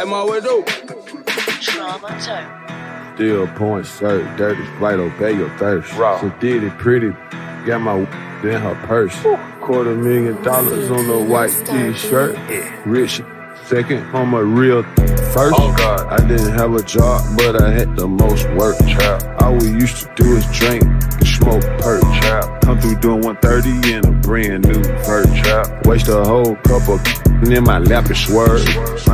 Hey, my way do. Trauma tone. Still point shirt, dirty sprite, obey your thirst. Raw. So did it pretty, got my in her purse. Quarter million dollars on a white t-shirt. Rich second on a real first. Oh, God. I didn't have a job, but I had the most work. Trap. All we used to do is drink and smoke perk. Trap. Come through doing 130 in a brand new vert. Trap. Waste a whole cup of and in my lap is swerve.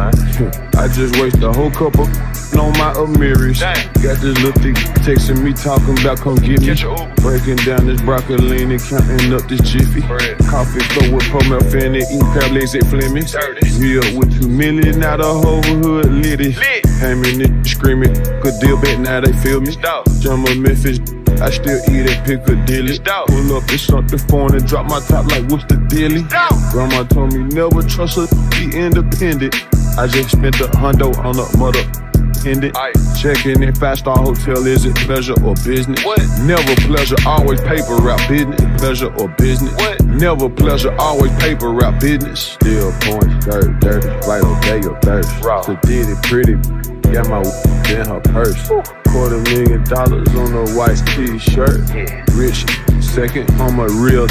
I just waste a whole cup of on my Amiris. Got this little thick texting me talking about come get me. Breaking down this broccolini, counting up this jiffy. Coffee cup with pomel fanny, eating crab legs at Fleming's. Me up with two million, out of whole hood lit it. Lit. Came it screaming, good deal bet, now they feel me. Stop. Jumbo Memphis, I still eat at Piccadilly. Pull up in the phone and drop my top like what's the? Dope. Grandma told me never trust her, be independent. I just spent a hundo on a mother. Aye. Checking in five star hotel, is it pleasure or business? What? Never pleasure, always paper route business. Pleasure or business? What? Never pleasure, always paper route business. Still points, dirt, dirty, right obey your thirst. Raw. So did it pretty, got my in her purse. Quarter million dollars on a white t-shirt. Rich second on a real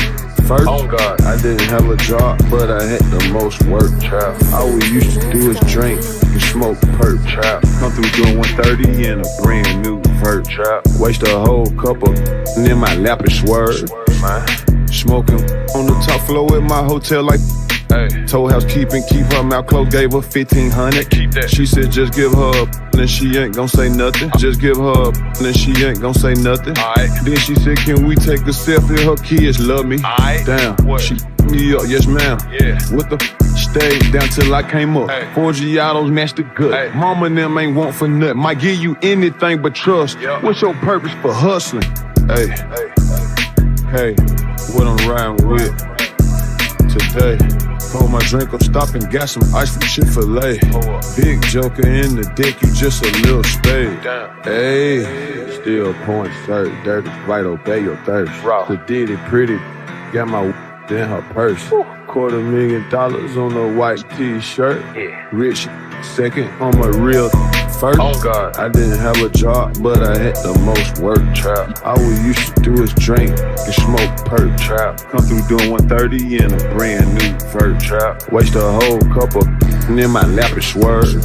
first. Oh, God. I didn't have a job, but I had the most work. Trap. All we used to do is drink and smoke perk. Trap. Come through doing 130 in a brand new vert. Trap. Waste a whole cup of and in my lap is swerve. Smoking on the top floor at my hotel like Hey. told housekeeping keep her mouth closed. Gave her 1500. Keep that. She said just give her up and she ain't gonna say nothing. Uh-huh. Just give her up and she ain't gonna say nothing. Alright. Then she said can we take a selfie? Her kids love me. Damn. What? She me up, yes ma'am. Yeah. What the stayed down till I came up. Hey. Four Giottos matched the good. Hey. Mama and them ain't want for nothing. Might give you anything but trust. Yup. What's your purpose for hustling? Hey, Hey. hey, what I'm riding with today. Pour my drink up, stop and got some ice from Chick-fil-A. Big joker in the dick, you just a little spade. Hey, still point shirt, dirty, right, obey your thirst. So did it pretty, got my in her purse. Quarter million dollars on a white t-shirt. Yeah. Rich second on my real first. Oh, God. I didn't have a job, but I had the most work. Trap. All we used to do is drink and smoke perk. Trap. Come through doing 130 in a brand new vert. Trap. Waste a whole cup of and in my lap is swerve.